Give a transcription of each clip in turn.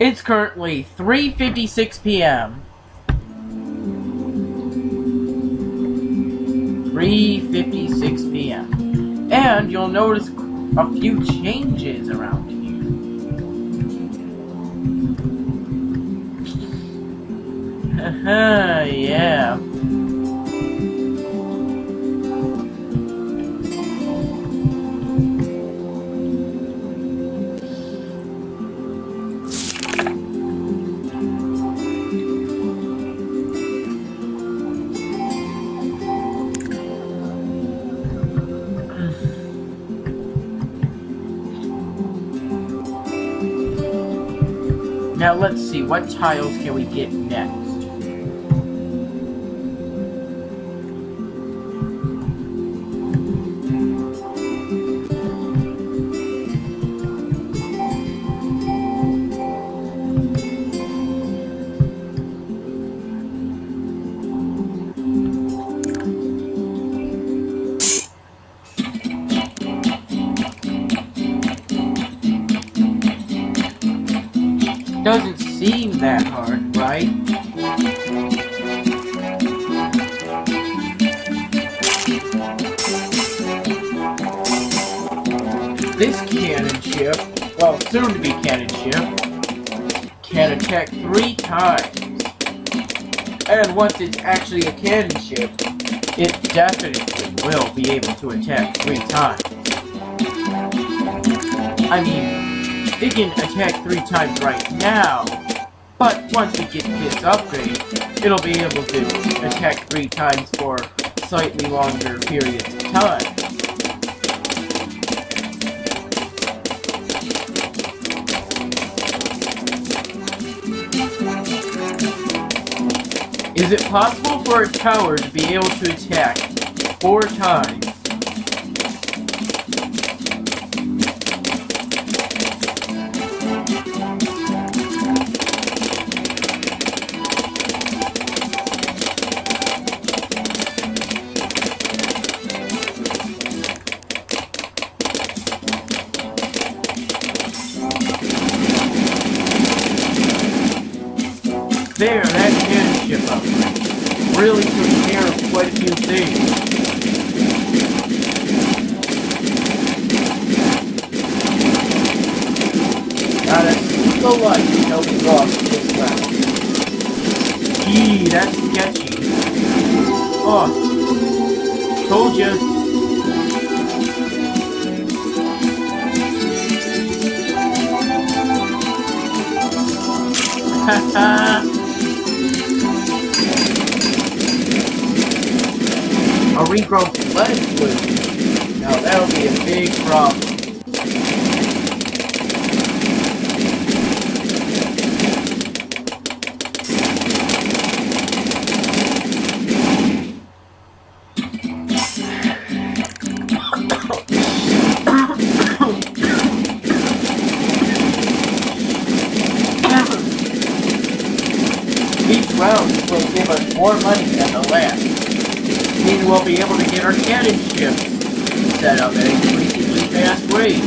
It's currently 3.56 p.m. 3.56 p.m. And you'll notice a few changes around here. Yeah. Now let's see, what tiles can we get next? This cannon ship, well, soon to be cannon ship, can attack three times. And once it's actually a cannon ship, it definitely will be able to attack three times. I mean, it can attack three times right now, but once we get this upgrade, it'll be able to attack three times for slightly longer periods of time. Is it possible for a tower to be able to attack four times? Gee, that's sketchy. Oh, told you. A regrowth blue. Now that'll be a big problem. Round will give us more money than the last mean we'll be able to get our cannon ship set up at a increasingly fast rate.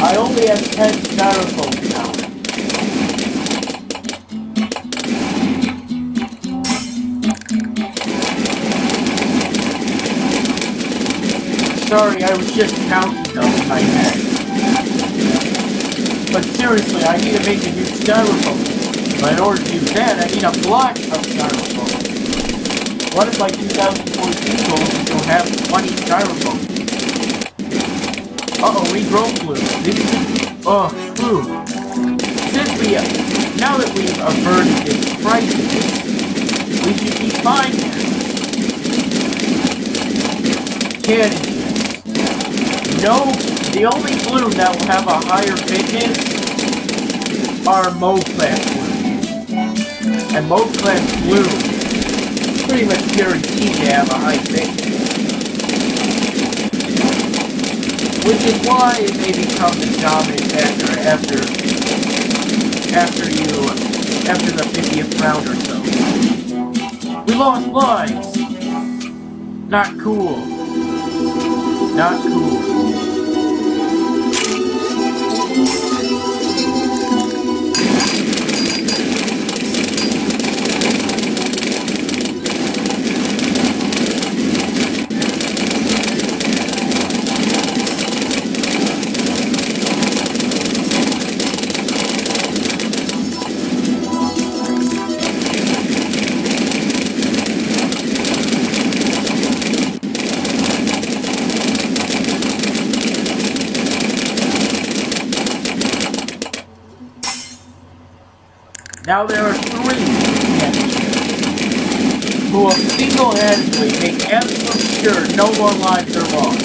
I only have 10 styrofoam now. Sorry, I was just counting them in my. But seriously, I need to make a new styrofoam. But in order to do that, I need a block of styrofoam. What if my 2014 goal is to have 20 styrofoam? Uh-oh, we growth blue. This is... Oh, true. Since we... Now that we've averted this crisis, we should be fine now. Cannon No, the only bloon that will have a higher fitness are bloons. And mode class bloons pretty much guaranteed to have a high fitness. Which is why it may become the dominant factor after after you after the 50th round or so. We lost lives! Not cool. Not cool. Now there are three who will single-handedly make absolutely sure no more lives are lost.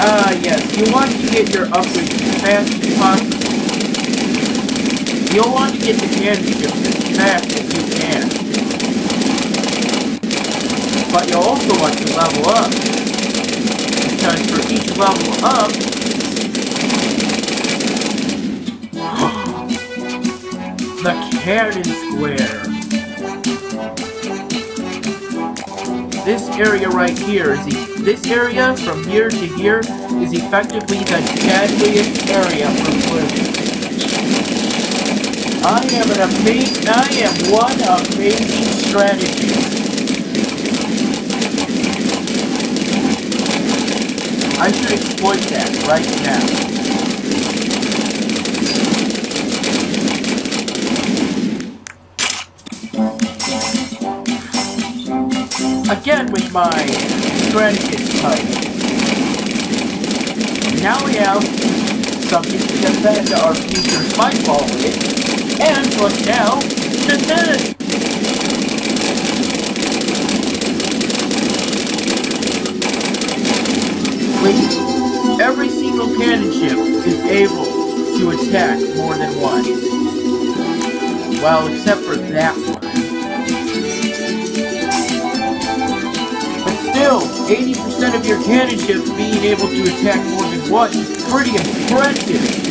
Ah, yes, you want to get your upgrades as fast as possible. You'll want to get the candy chips as fast as you can. But you'll also want to level up. Because for each level up, the cannon square. This area right here is the this area, from here to here, is effectively the deadliest area for blue. I am an amazing, I am one amazing strategist. I should exploit that right now. Again with my strategist type. Now we have something to defend our future spyfall with, and for now, defend! Wait, every single cannon ship is able to attack more than one. Well, except for that one. But still, 80% of your cannon ships being able to attack more than one is pretty impressive.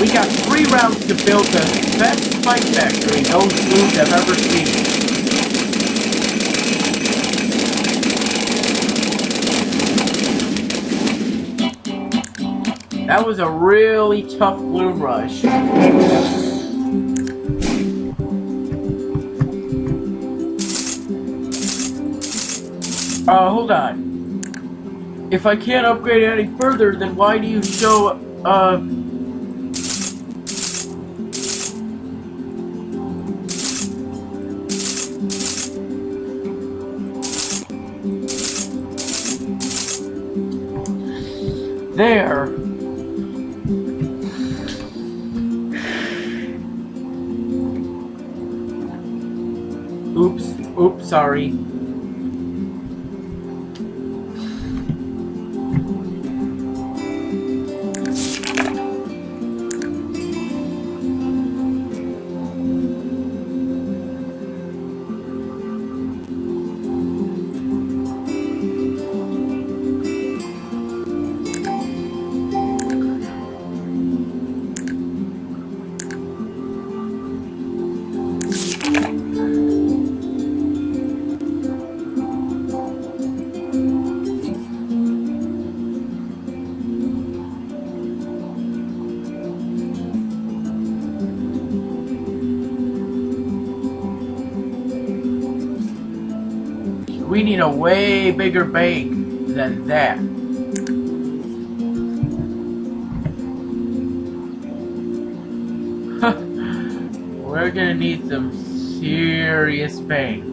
We got three rounds to build the best fight factory those fools have ever seen. That was a really tough bloon rush. Uh, hold on. If I can't upgrade any further, then why do you show, uh... There. Oops. Oops, sorry. We need a way bigger bank than that. We're gonna need some serious banks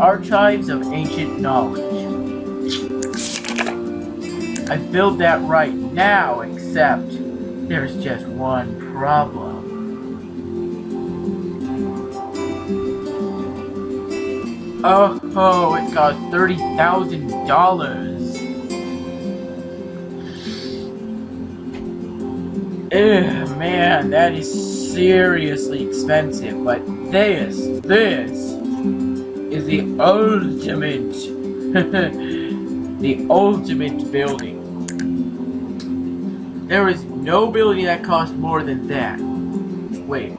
Archives of Ancient Knowledge. I build that right now, except there's just one problem. Oh, oh it cost $30,000. Ugh, man, that is seriously expensive, but this, this is the ultimate, the ultimate building. There is no building that costs more than that. Wait.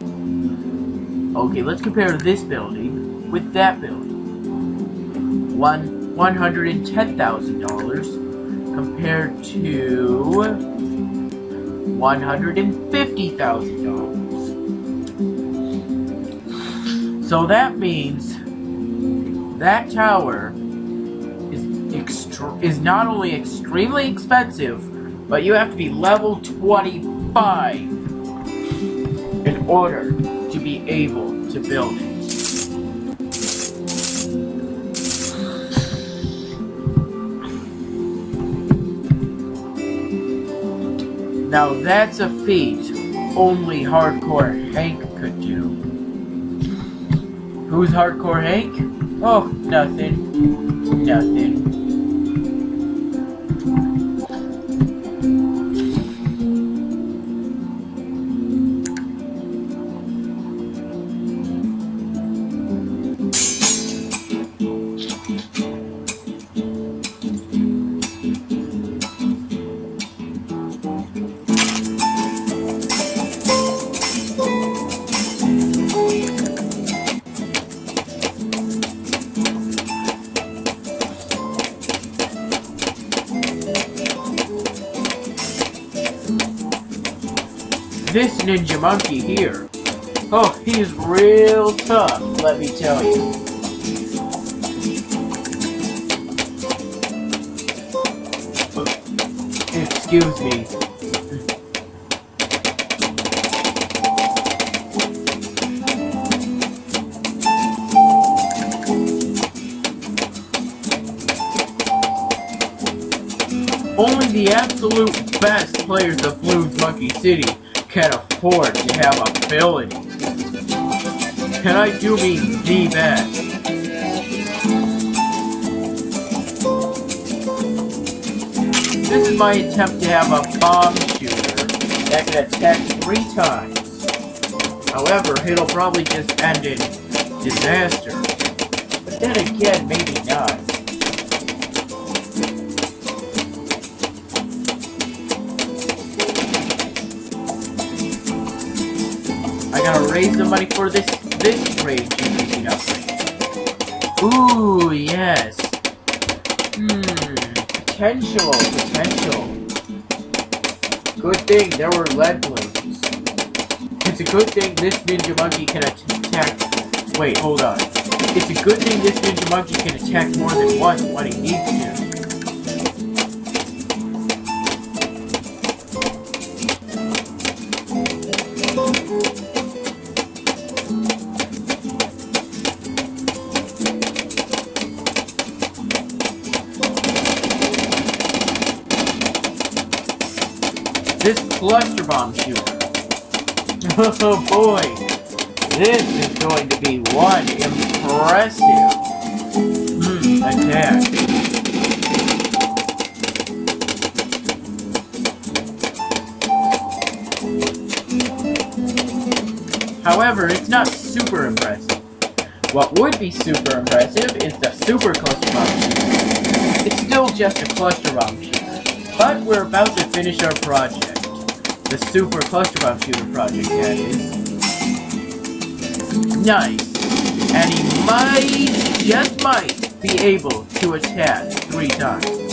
Okay, let's compare this building with that building. One one hundred and ten thousand dollars compared to one hundred and fifty thousand dollars. So that means that tower is extra- is not only extremely expensive, but you have to be level twenty five in order to be able to build it. Now that's a feat only Hardcore Hank could do. Who's Hardcore Hank? Oh, nothing. Nothing. This ninja monkey here. Oh, he's real tough, let me tell you. Excuse me. Only the absolute best players of Bloons Monkey City can afford to have ability. And I do mean the best. This is my attempt to have a bomb shooter that can attack three times. However, it'll probably just end in disaster. But then again, maybe not. Raise the money for this this rage increasing upgrade. Ooh, yes. Hmm, potential, potential. Good thing there were lead balloons. It's a good thing this ninja monkey can attack. Wait, hold on. It's a good thing this ninja monkey can attack more than once when he needs to. Cluster bomb shooter. Oh boy. This is going to be one impressive hmm, attack. However, it's not super impressive. What would be super impressive is the super cluster bomb shooter. It's still just a cluster bomb shooter. But we're about to finish our project. The Super Cluster Bomb Shooter project, that is. Nice. And he might, just might, be able to attack three times.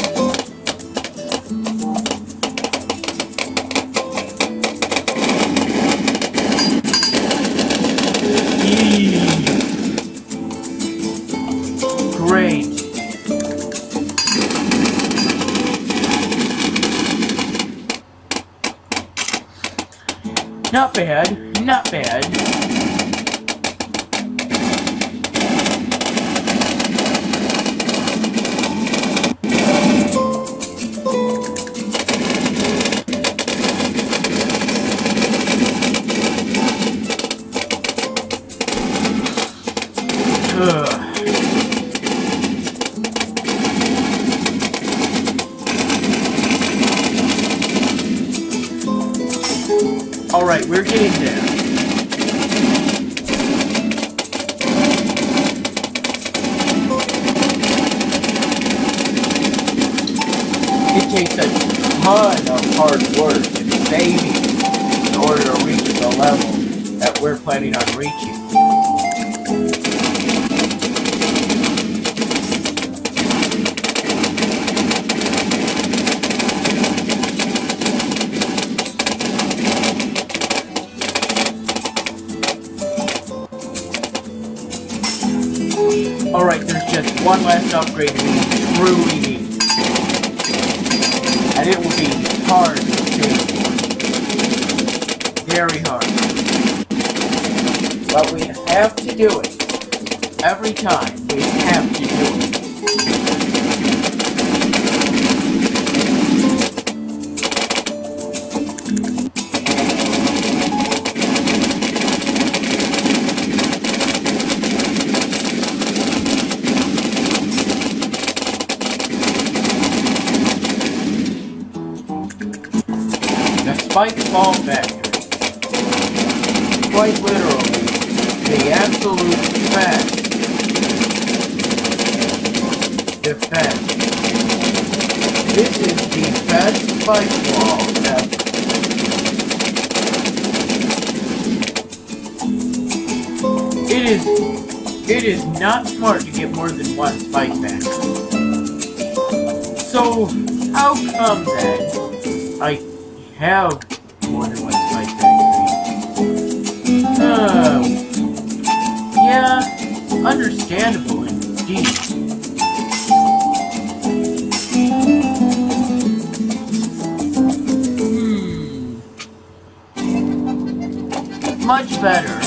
Not bad, not bad. takes a ton of hard work and saving in order to reach the level that we're planning on reaching. Alright, there's just one last upgrade to be truly hard. Very hard. But we have to do it. Every time, we have to do it. Spike Ball Factory. Quite literally, the absolute best defense. This is the best spike wall ever. It is it is not smart to get more than one spike back. So how come then I have yeah, understandable indeed. Hmm. Much better.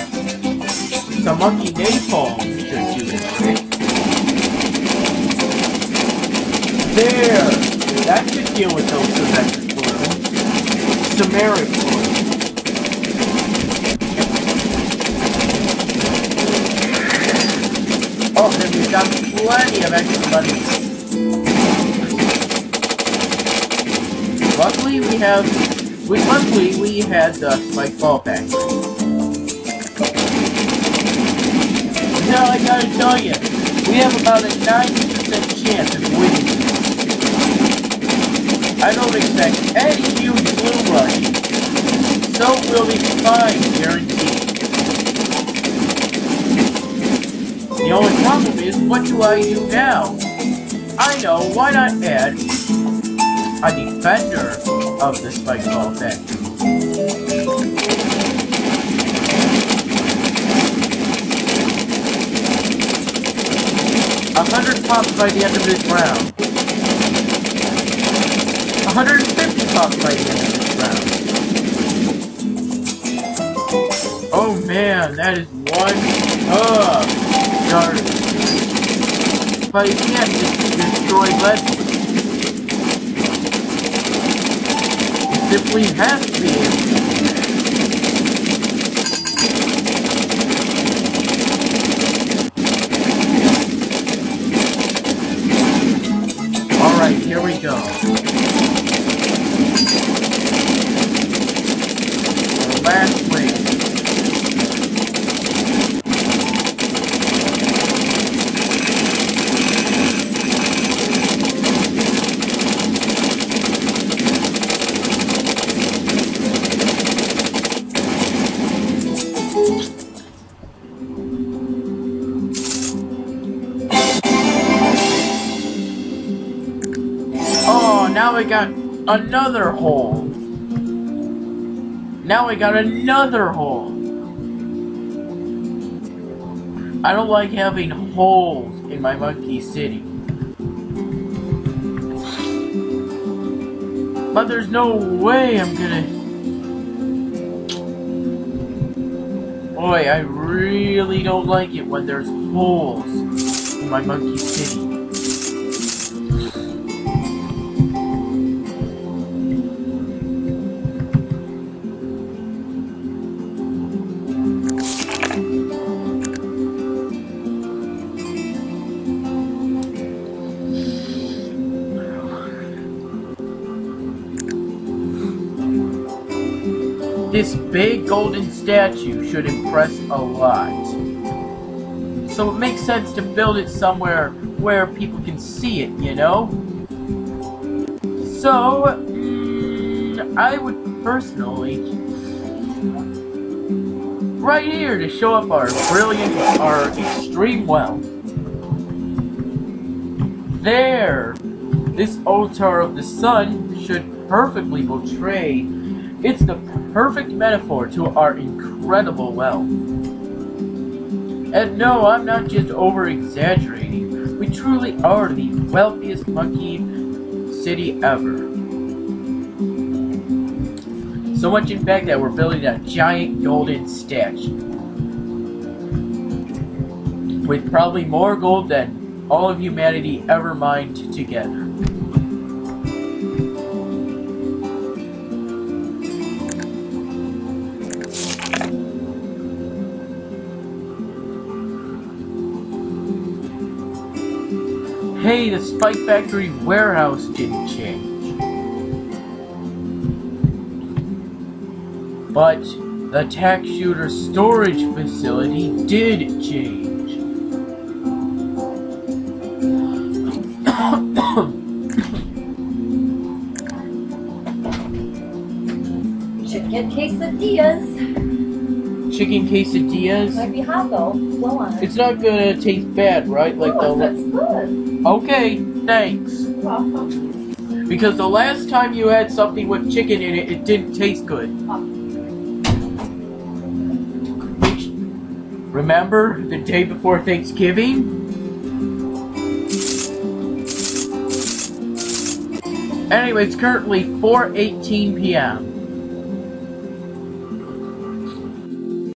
The monkey napalm should do this trick. There! That should deal with those symmetric balloons. Sumeric Oh, we've got plenty of extra money. Luckily we have, we, luckily we had uh, the spike ball factory. Now I gotta tell you, we have about a 90% chance of winning. I don't expect any huge blue rush, so we'll be fine, guaranteed. The only problem is, what do I do now? I know, why not add a defender of the spike ball factory? A hundred pops by the end of this round. A hundred and fifty pops by the end of this round. Oh man, that is one tough dart. But you can't just destroy legends. Simply have to be here we go. Another hole. Now we got another hole. I don't like having holes in my monkey city. But there's no way I'm gonna... Boy, I really don't like it when there's holes in my monkey city. This big golden statue should impress a lot. So it makes sense to build it somewhere where people can see it, you know? So, mm, I would personally, right here to show up our brilliant, our extreme wealth. There, this altar of the sun should perfectly portray it's the perfect metaphor to our incredible wealth. And no, I'm not just over exaggerating. We truly are the wealthiest monkey city ever. So much in fact that we're building a giant golden statue. With probably more gold than all of humanity ever mined together. Hey, the Spike Factory warehouse didn't change. But the tack shooter storage facility did change. Chicken quesadillas. Chicken quesadillas. Might be hot though. Blow on it. It's not gonna taste bad, right? Like the. that's good. Okay, thanks. Welcome. Because the last time you had something with chicken in it, it didn't taste good. Remember the day before Thanksgiving? Anyway, it's currently 4:18 p.m.